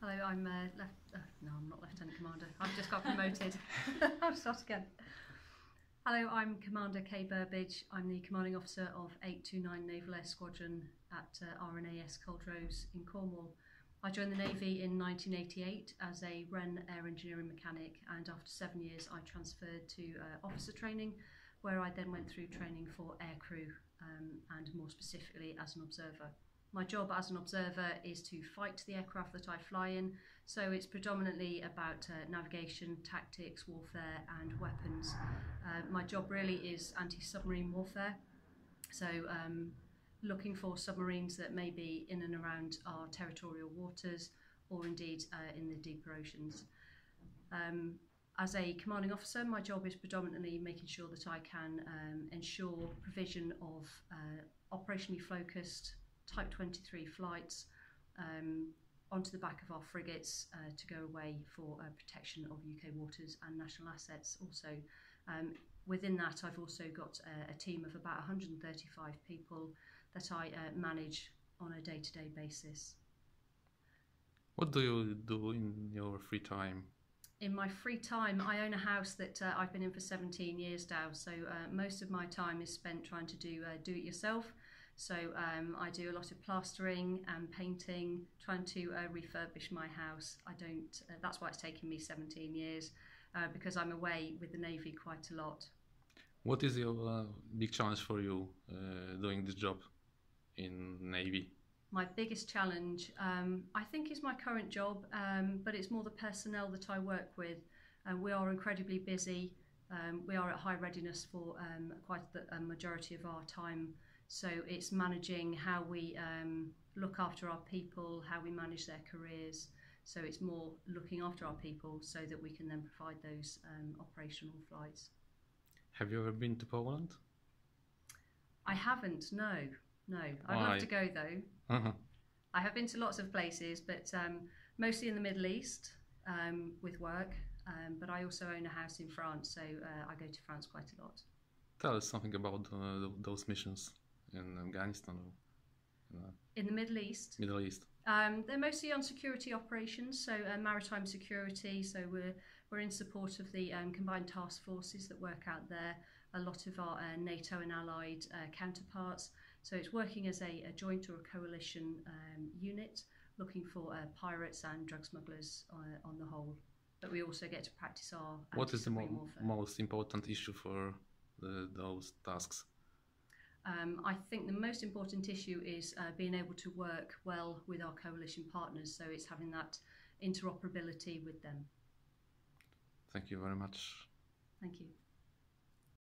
Hello, I'm uh, left. Uh, no, I'm not Lieutenant Commander. I've just got promoted. I'll start again. Hello, I'm Commander Kay Burbidge. I'm the commanding officer of 829 Naval Air Squadron at uh, RNAS Culdrose in Cornwall. I joined the Navy in 1988 as a Wren air engineering mechanic, and after seven years, I transferred to uh, officer training, where I then went through training for aircrew um, and more specifically as an observer. My job as an observer is to fight the aircraft that I fly in, so it's predominantly about uh, navigation, tactics, warfare, and weapons. Uh, my job really is anti submarine warfare, so um, looking for submarines that may be in and around our territorial waters or indeed uh, in the deeper oceans. Um, as a commanding officer, my job is predominantly making sure that I can um, ensure provision of uh, operationally focused Type 23 flights um, onto the back of our frigates uh, to go away for uh, protection of UK waters and national assets. Also, um, within that, I've also got a, a, team of about 135 people that I uh, manage on a day to day basis. What do you do in your free time? In my free time, I own a house that uh, I've been in for 17 years now, so uh, most of my time is spent trying to do uh, do it yourself. So um, I do a lot of plastering and painting, trying to uh, refurbish my house. I don't. Uh, that's why it's taken me 17 years uh, because I'm away with the navy quite a lot. What is your uh, big challenge for you uh, doing this job in navy? My biggest challenge, um, I think, is my current job, um, but it's more the personnel that I work with. And we are incredibly busy. Um, we are at high readiness for um, quite a majority of our time so it's managing how we um, look after our people, how we manage their careers. So it's more looking after our people so that we can then provide those um, operational flights. Have you ever been to Poland? I haven't, no. No. I'd Why? love to go though. Uh-huh. I have been to lots of places, but um, mostly in the Middle East um, with work. Um, but I also own a house in France, so uh, I go to France quite a lot. Tell us something about uh, those missions in Afghanistan? In, in the Middle East. Middle East. Um, they're mostly on security operations, so uh, maritime security. So we're we're in support of the um, combined task forces that work out there. A lot of our uh, NATO and allied uh, counterparts. So it's working as a, a joint or a coalition um, unit, looking for uh, pirates and drug smugglers uh, on the whole. But we also get to practice our. What is the mo- most important issue for the, those tasks? Um, I think the most important issue is uh, being able to work well with our coalition partners. So it's having that interoperability with them. Thank you very much. Thank you.